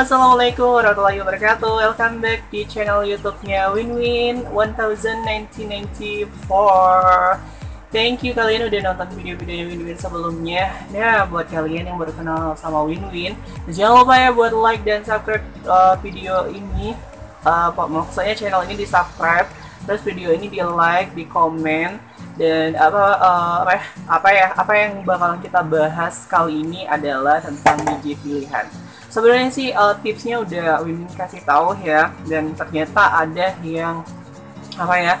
Assalamualaikum warahmatullahi wabarakatuh. Welcome back di channel youtube-nya Winwin 1994 Thank you kalian udah nonton video-video Winwin sebelumnya. Nah, buat kalian yang baru kenal sama Winwin Jangan lupa ya buat like dan subscribe uh, video ini. Uh, Maksudnya channel ini di subscribe Terus video ini di like, di komen dan apa uh, apa ya, apa ya yang bakalan kita bahas kali ini adalah tentang DJ pilihan sebenarnya sih uh, tipsnya udah Wimin kasih tahu ya dan ternyata ada yang apa ya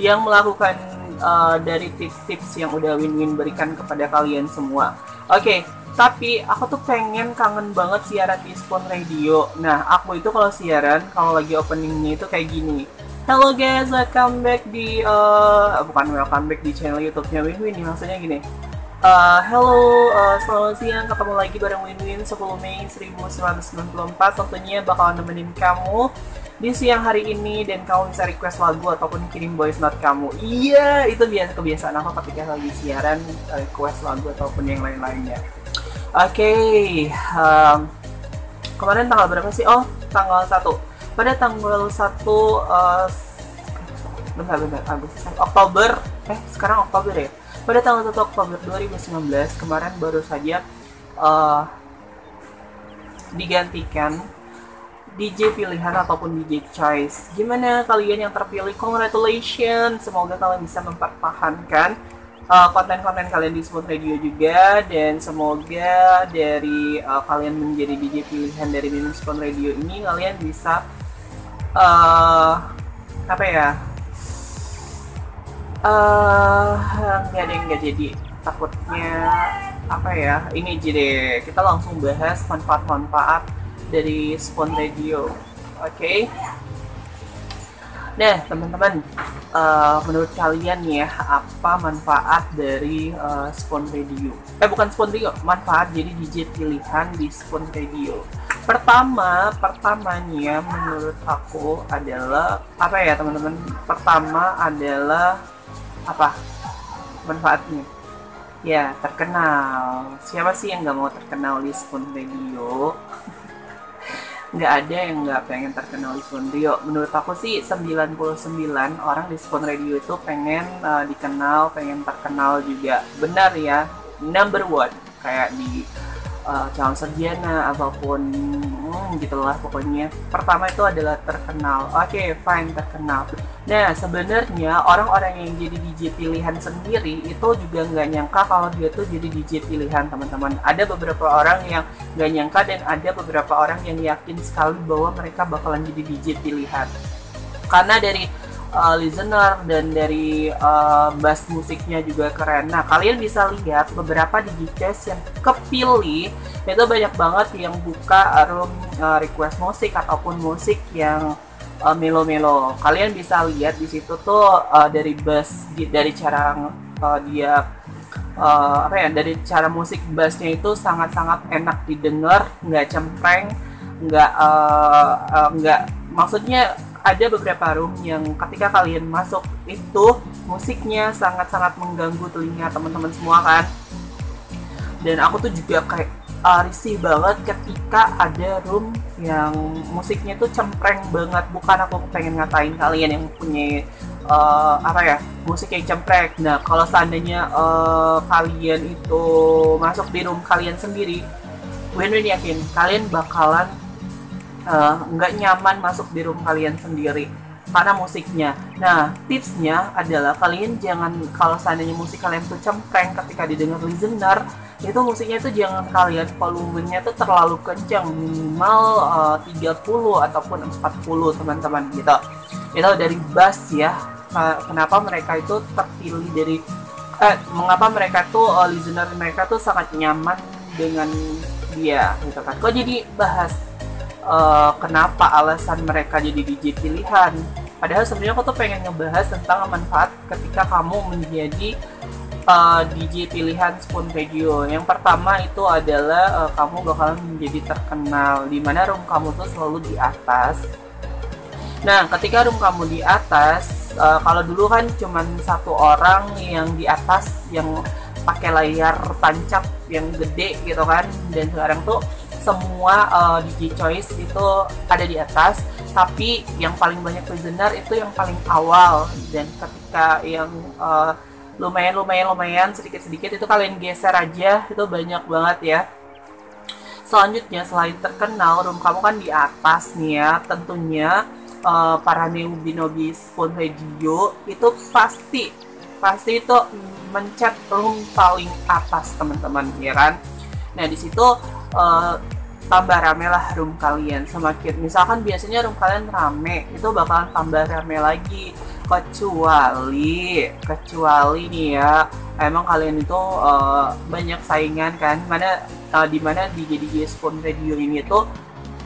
yang melakukan uh, dari tips-tips yang udah Win-Win berikan kepada kalian semua. Oke, okay, tapi aku tuh pengen kangen banget siaran di Spon Radio. Nah, aku itu kalau siaran, kalau lagi openingnya itu kayak gini. Hello guys, welcome back di uh, bukan welcome back di channel YouTube-nya Win-Win maksudnya gini. Uh, hello, uh, selamat siang. Ketemu lagi bareng Win-Win 10 Mei 1994. Tentunya bakal nemenin kamu di siang hari ini dan kamu bisa request lagu ataupun kirim voice note kamu. Iya, itu biasa kebiasaan aku ketika lagi siaran request lagu ataupun yang lain-lainnya. Oke, okay, um, kemarin tanggal berapa sih? Oh, tanggal 1. Pada tanggal 1 uh, bentar bentar Agustus Oktober eh sekarang Oktober ya pada tanggal 1 Oktober 2019 kemarin baru saja uh, digantikan DJ pilihan ataupun DJ choice. Gimana kalian yang terpilih? Congratulations. Semoga kalian bisa mempertahankan uh, konten-konten kalian di Smooth Radio juga dan semoga dari uh, kalian menjadi DJ pilihan dari Smooth Radio ini kalian bisa uh, apa ya uh, nggak ada yang nggak jadi. Takutnya apa ya ini jadi kita langsung bahas manfaat-manfaat dari Spon Radio. Oke? Okay? nah teman-teman uh, menurut kalian ya apa manfaat dari uh, Spon Radio? Eh bukan Spon Radio manfaat jadi DJ pilihan di Spon Radio. Pertama pertamanya menurut aku adalah apa ya teman-teman? Pertama adalah apa? Manfaatnya? Ya terkenal. Siapa sih yang nggak mau terkenal di Spoon Radio? Nggak ada yang nggak pengen terkenal di Spoon Radio. Menurut aku sih 99 orang di Spoon Radio itu pengen uh, dikenal pengen terkenal juga. Benar ya number one. Kayak di uh, calon sarjana apa pun hmm, gitulah pokoknya. Pertama itu adalah terkenal. Oke okay, fine terkenal. Nah sebenarnya orang-orang yang jadi DJ pilihan sendiri itu juga nggak nyangka kalau dia tuh jadi DJ pilihan teman-teman. Ada beberapa orang yang nggak nyangka dan ada beberapa orang yang yakin sekali bahwa mereka bakalan jadi DJ pilihan. Karena dari uh, listener dan dari uh, bass musiknya juga keren. Nah, kalian bisa lihat beberapa digicast yang kepilih itu banyak banget yang buka room uh, request musik ataupun musik yang uh, melo-melo. Kalian bisa lihat di situ tuh uh, dari bass dari cara uh, dia uh, apa ya dari cara musik bassnya itu sangat-sangat enak didengar, nggak cempreng, nggak uh, uh, nggak maksudnya ada beberapa room yang ketika kalian masuk itu musiknya sangat-sangat mengganggu telinga teman-teman semua kan. Dan aku tuh juga kayak uh, risih banget ketika ada room yang musiknya tuh cempreng banget. Bukan aku pengen ngatain kalian yang punya uh, apa ya musik yang cempreng. Nah kalau seandainya uh, kalian itu masuk di room kalian sendiri win-win yakin kalian bakalan nggak uh, nyaman masuk di room kalian sendiri karena musiknya. Nah, tipsnya adalah kalian jangan kalau seandainya musik kalian tuh cempreng ketika didengar listener, itu musiknya itu jangan kalian volumenya tuh terlalu kencang, minimal uh, 30 ataupun 40 teman-teman gitu. Itu dari bass ya. Kenapa mereka itu terpilih dari eh mengapa mereka tuh uh, listener mereka tuh sangat nyaman dengan dia gitu kan. Kok jadi bahas uh, kenapa alasan mereka jadi DJ pilihan. Padahal sebenarnya aku tuh pengen ngebahas tentang manfaat ketika kamu menjadi uh, DJ pilihan Spoon Radio. Yang pertama itu adalah uh, kamu bakalan menjadi terkenal di mana room kamu tuh selalu di atas. Nah, ketika room kamu di atas, uh, kalau dulu kan cuman satu orang yang di atas yang pakai layar tancap yang gede gitu kan, dan sekarang tuh semua uh, DJ choice itu ada di atas. Tapi yang paling banyak listener itu yang paling awal. Dan ketika yang uh, lumayan lumayan lumayan sedikit sedikit itu kalian geser aja itu banyak banget ya. Selanjutnya selain terkenal room kamu kan di atas nih ya tentunya uh, para newbie nobis pun radio itu pasti pasti itu mencet room paling atas teman-teman ya kan? Nah di situ uh, tambah rame lah room kalian. Semakin misalkan biasanya room kalian rame itu bakalan tambah rame lagi. Kecuali kecuali nih ya emang kalian itu uh, banyak saingan kan? Mana uh, di mana di jadi Spoon Radio ini tuh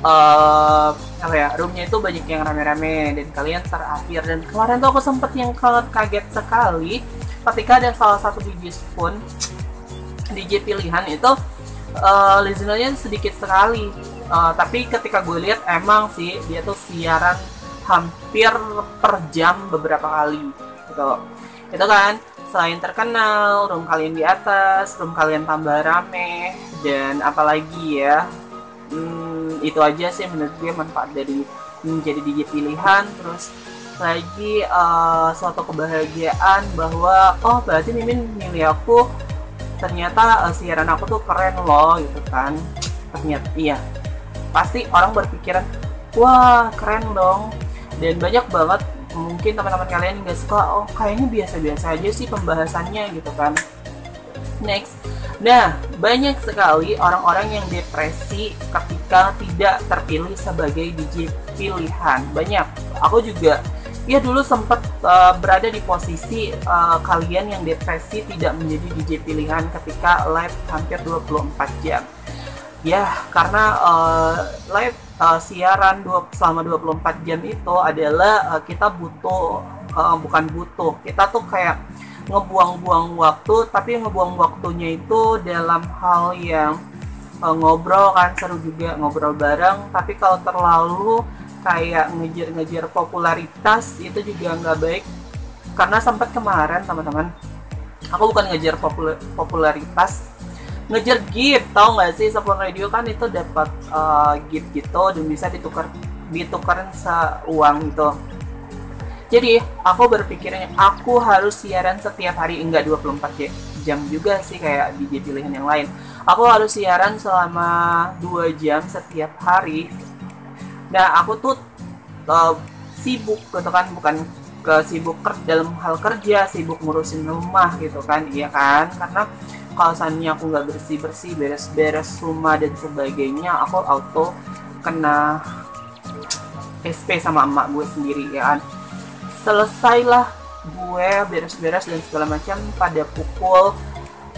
uh, apa ya roomnya itu banyak yang rame-rame. Dan kalian terakhir dan kemarin tuh aku sempet yang kaget sekali ketika ada salah satu DJ Spoon DJ pilihan itu uh, listenernya sedikit sekali. Uh, tapi ketika gue lihat emang sih dia tuh siaran hampir per jam beberapa kali gitu. Itu kan selain terkenal room kalian di atas room kalian tambah rame dan apalagi ya hmm, itu aja sih menurut gue manfaat dari menjadi DJ pilihan. Terus lagi uh, suatu kebahagiaan bahwa oh berarti Mimin milih aku ternyata uh, siaran aku tuh keren loh gitu kan. Ternyata iya. Pasti orang berpikiran wah keren dong. Dan banyak banget mungkin teman-teman kalian nggak suka oh kayaknya biasa-biasa aja sih pembahasannya gitu kan. Next. Nah banyak sekali orang-orang yang depresi ketika tidak terpilih sebagai DJ pilihan. Banyak. Aku juga ya dulu sempat uh, berada di posisi uh, kalian yang depresi tidak menjadi DJ pilihan ketika live hampir 24 jam. Ya, karena uh, live uh, siaran dua, selama 24 jam itu adalah uh, kita butuh uh, bukan butuh, kita tuh kayak ngebuang-buang waktu, tapi ngebuang waktunya itu dalam hal yang uh, ngobrol kan seru juga ngobrol bareng, tapi kalau terlalu kayak ngejar-ngejar popularitas itu juga nggak baik. Karena sempat kemarin teman-teman aku bukan ngejar popul popularitas ngejar gift tau nggak sih? Sapon Radio kan itu dapat uh, gift gitu dan bisa ditukar ditukarin seuang gitu. Jadi aku berpikirnya aku harus siaran setiap hari enggak 24 jam juga sih kayak DJ pilihan yang lain. Aku harus siaran selama 2 jam setiap hari nah aku tuh uh, sibuk gitu kan bukan ke sibuk ker dalam hal kerja sibuk ngurusin rumah gitu kan iya kan? Karena kalau aku nggak bersih bersih beres beres rumah dan sebagainya aku auto kena SP sama emak gue sendiri ya kan? Selesailah gue beres-beres dan segala macam pada pukul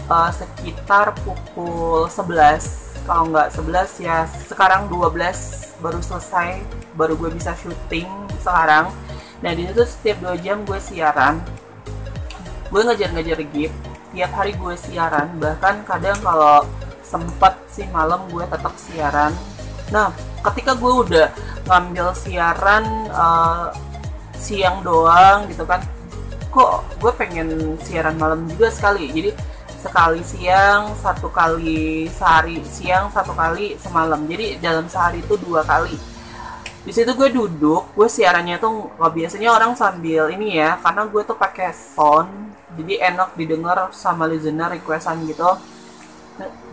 uh, sekitar pukul 11 kalau nggak 11 ya sekarang 12 baru selesai baru gue bisa syuting sekarang. Nah di situ setiap dua jam gue siaran. Gue ngejar-ngejar gift tiap hari gue siaran. Bahkan kadang kalau sempet sih malam gue tetap siaran. Nah ketika gue udah ngambil siaran uh, siang doang gitu kan kok gue pengen siaran malam juga sekali. Jadi sekali siang satu kali sehari siang satu kali semalam. Jadi dalam sehari itu dua kali. Di situ gue duduk gue siarannya tuh nggak biasanya orang sambil ini ya karena gue tuh pakai sound jadi enak didengar sama listener requestan gitu.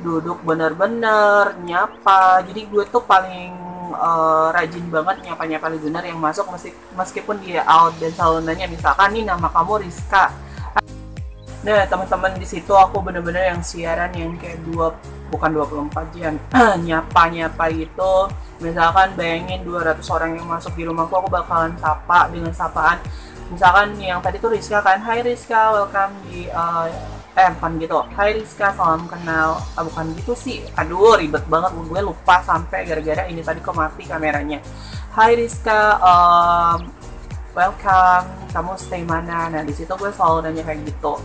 Duduk bener-bener nyapa. Jadi gue tuh paling uh, rajin banget nyapa-nyapa listener yang masuk meskipun dia out dan selalu nanya misalkan nih nama kamu Rizka Nah, teman-teman di situ aku bener-bener yang siaran yang kayak dua bukan 24 jam. Nyapa-nyapa itu misalkan bayangin 200 orang yang masuk di rumahku aku bakalan sapa dengan sapaan. Misalkan yang tadi tuh Rizka kan Hai Rizka welcome di uh, eh bukan gitu. Hai Rizka salam kenal. Ah, bukan gitu sih. Aduh ribet banget. Gue lupa sampai gara-gara ini tadi kok mati kameranya. Hai Rizka um, welcome. Kamu stay mana? Nah di situ gue selalu nanya kayak gitu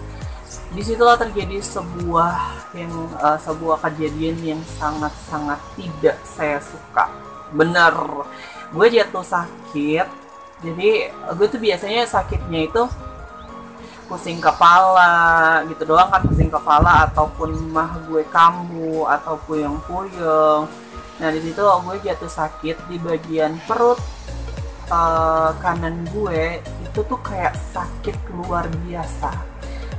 di situlah terjadi sebuah yang uh, sebuah kejadian yang sangat-sangat tidak saya suka. Bener gue jatuh sakit jadi gue tuh biasanya sakitnya itu pusing kepala gitu doang kan pusing kepala ataupun mah gue kambuh ataupun yang puyeng nah di situ gue jatuh sakit di bagian perut uh, kanan gue itu tuh kayak sakit luar biasa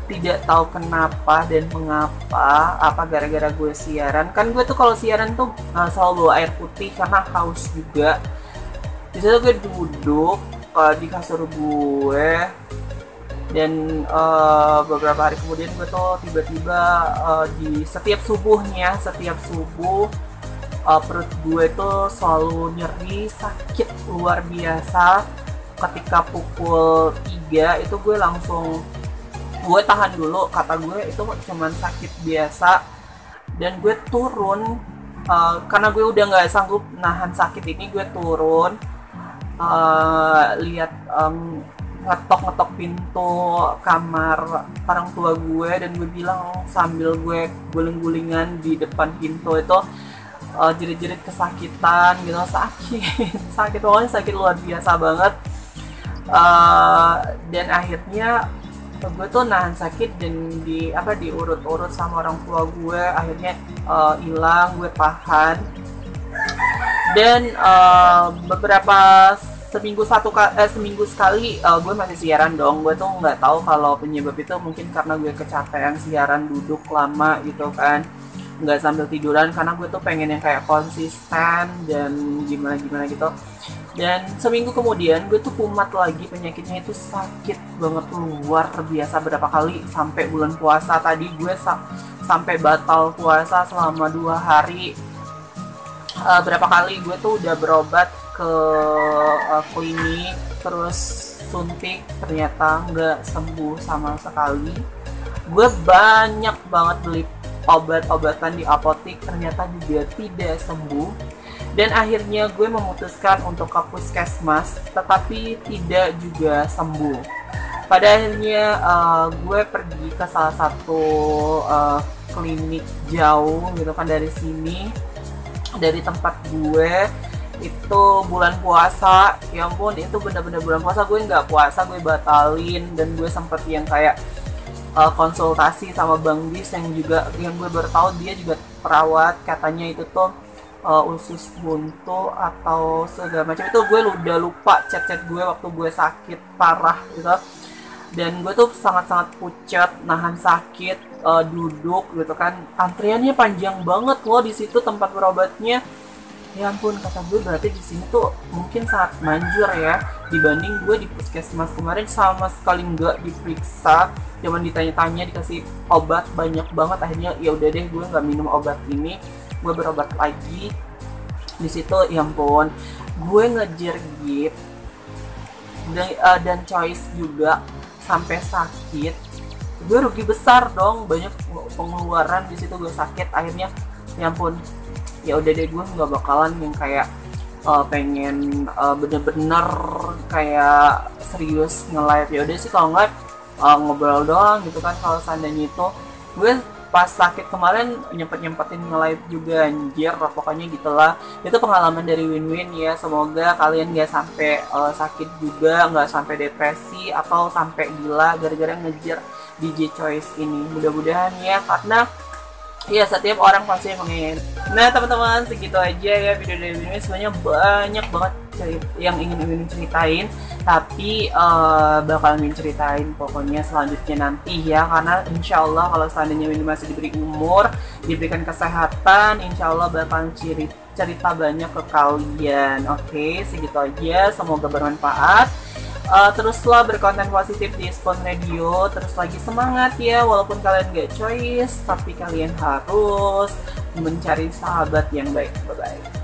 tidak tahu kenapa dan mengapa apa gara-gara gue siaran. Kan gue tuh kalau siaran tuh uh, selalu bawa air putih karena haus juga. Di situ gue duduk uh, di kasur gue. Dan uh, beberapa hari kemudian gue tuh tiba-tiba uh, di setiap subuhnya setiap subuh uh, perut gue tuh selalu nyeri sakit luar biasa. Ketika pukul 3 itu gue langsung gue tahan dulu kata gue itu cuman sakit biasa. Dan gue turun uh, karena gue udah nggak sanggup nahan sakit ini gue turun uh, lihat um, ngetok-ngetok pintu kamar orang tua gue dan gue bilang sambil gue guling-gulingan di depan pintu itu uh, jerit-jerit kesakitan gitu sakit sakit pokoknya sakit luar biasa banget. Uh, dan akhirnya gue tuh nahan sakit dan di apa diurut-urut sama orang tua gue akhirnya hilang uh, gue tahan. Dan uh, beberapa seminggu satu eh, seminggu sekali uh, gue masih siaran dong. Gue tuh nggak tahu kalau penyebab itu mungkin karena gue kecapean siaran duduk lama gitu kan nggak sambil tiduran karena gue tuh pengen yang kayak konsisten dan gimana gimana gitu. Dan seminggu kemudian gue tuh kumat lagi penyakitnya itu sakit banget luar biasa berapa kali sampai bulan puasa tadi. Gue sa sampai batal puasa selama dua hari. Uh, berapa kali gue tuh udah berobat ke uh, klinik terus suntik ternyata nggak sembuh sama sekali. Gue banyak banget beli obat-obatan di apotek ternyata juga tidak sembuh. Dan akhirnya gue memutuskan untuk ke puskesmas tetapi tidak juga sembuh. Pada akhirnya uh, gue pergi ke salah satu uh, klinik jauh gitu kan dari sini dari tempat gue. Itu bulan puasa. Ya ampun itu bener-bener bulan puasa. Gue nggak puasa gue batalin. Dan gue sempet yang kayak uh, konsultasi sama bang Dis yang juga yang gue baru tahu dia juga perawat katanya itu tuh uh, usus buntu atau segala macam. Itu gue udah lupa chat-chat gue waktu gue sakit parah gitu. Dan gue tuh sangat-sangat pucat nahan sakit uh, duduk gitu kan. Antriannya panjang banget loh di situ tempat berobatnya ya ampun kata gue berarti di sini tuh mungkin sangat manjur ya dibanding gue di puskesmas kemarin sama sekali nggak diperiksa. Cuman ditanya-tanya dikasih obat banyak banget. Akhirnya ya udah deh gue nggak minum obat ini. Gue berobat lagi. Di situ ya ampun gue ngejar gip dan, uh, dan choice juga sampai sakit. Gue rugi besar dong banyak pengeluaran di situ gue sakit. Akhirnya ya ampun ya udah deh gue nggak bakalan yang kayak uh, pengen uh, bener-bener kayak serius nge-live. Ya udah sih kalau nggak uh, ngobrol doang gitu kan kalau seandainya itu. Gue pas sakit kemarin nyempet nyempetin nge-live juga anjir pokoknya gitulah. Itu pengalaman dari win-win ya semoga kalian gak sampai uh, sakit juga nggak sampai depresi atau sampai gila gara-gara ngejar DJ Choice ini. Mudah-mudahan ya karena Iya, setiap orang pasti pengen. Nah, teman-teman, segitu aja ya video dari ini. Sebenarnya banyak banget yang ingin ingin ceritain, tapi uh, bakal ingin ceritain pokoknya selanjutnya nanti ya, karena insya Allah kalau seandainya ini masih diberi umur, diberikan kesehatan, insya Allah bakal cerita cerita banyak ke kalian. Oke, segitu aja. Semoga bermanfaat uh, teruslah berkonten positif di Spon Radio terus lagi semangat ya walaupun kalian gak choice tapi kalian harus mencari sahabat yang baik. Bye bye